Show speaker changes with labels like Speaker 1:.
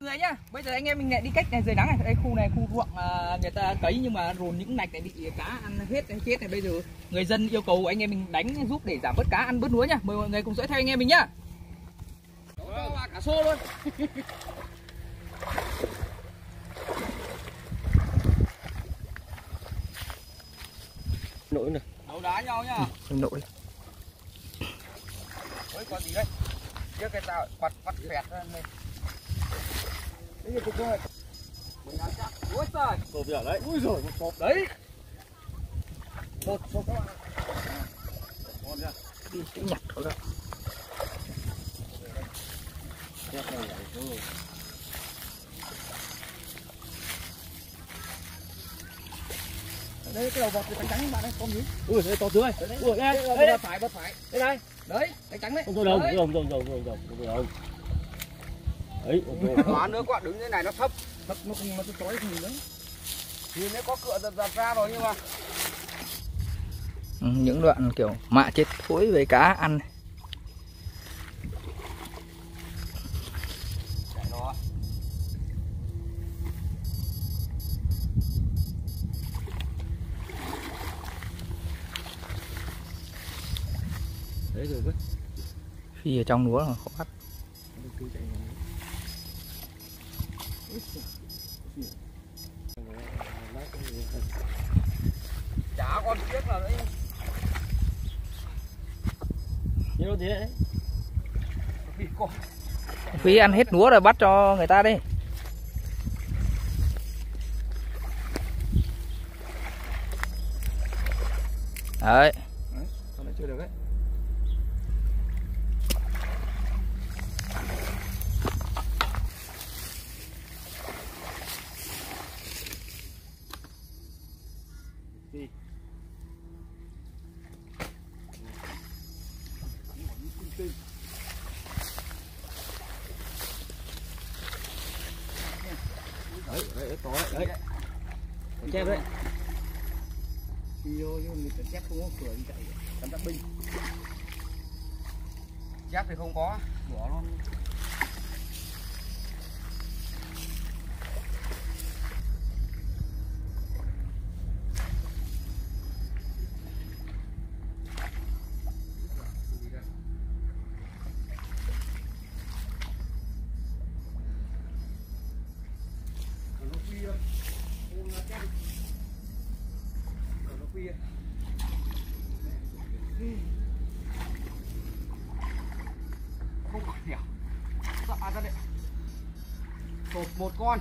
Speaker 1: người nhá bây giờ anh em mình lại đi cách này dưới nắng này. Đây khu này khu ruộng à, người ta cấy nhưng mà rồn những nạch này bị cá ăn hết chết này. Bây giờ người dân yêu cầu anh em mình đánh giúp để giảm bớt cá ăn bớt lúa nhá. Mời mọi người cùng dõi theo anh em mình nhá. Cả xô luôn.
Speaker 2: Nổi này
Speaker 1: đấu đá nhau nhá.
Speaker 2: Nổi
Speaker 1: Ôi còn gì đây? Trước cái tao quạt quạt phẹt ra đây. Đấy là cục rồi. Ôi trời.
Speaker 2: cột giờ đấy
Speaker 1: Ui rồi một cột đấy. Một số các bạn. Đi sẽ nhặt thôi đó.
Speaker 2: chết này vậy chứ
Speaker 1: Đây cái đầu vọt trắng trắng bạn đây con gì?
Speaker 2: ui đây to tươi
Speaker 1: Đấy.
Speaker 2: ui đây
Speaker 1: Đây,
Speaker 2: đây
Speaker 1: phải bật phải.
Speaker 2: đây đây
Speaker 1: Đấy, đánh trắng đấy.
Speaker 2: không thôi đâu
Speaker 1: Đấy.
Speaker 2: không không không không không không không ấy
Speaker 3: Hóa nữa quá đứng thế này nó thấp
Speaker 1: Nó nó không nó chói không gì nữa.
Speaker 3: Thì nó có cửa giật giật ra rồi nhưng mà
Speaker 1: Ừ, những đoạn kiểu mạ chết thối với cá ăn này.
Speaker 2: Đấy rồi bớt
Speaker 1: Phi ở trong lúa là khó bắt.
Speaker 3: chả con biết là đấy
Speaker 2: như đâu thế đấy
Speaker 1: Phi ăn hết lúa rồi bắt cho người ta đi. Đấy.
Speaker 3: con này chưa được đấy
Speaker 2: đấy đấy to đấy. Đấy. Che đấy.
Speaker 3: Thì vô nhưng mình chép không có cửa đi chạy. Cắm chắc binh. Chép thì không có. Bỏ luôn không phải hiểu sợ ra đấy một một con.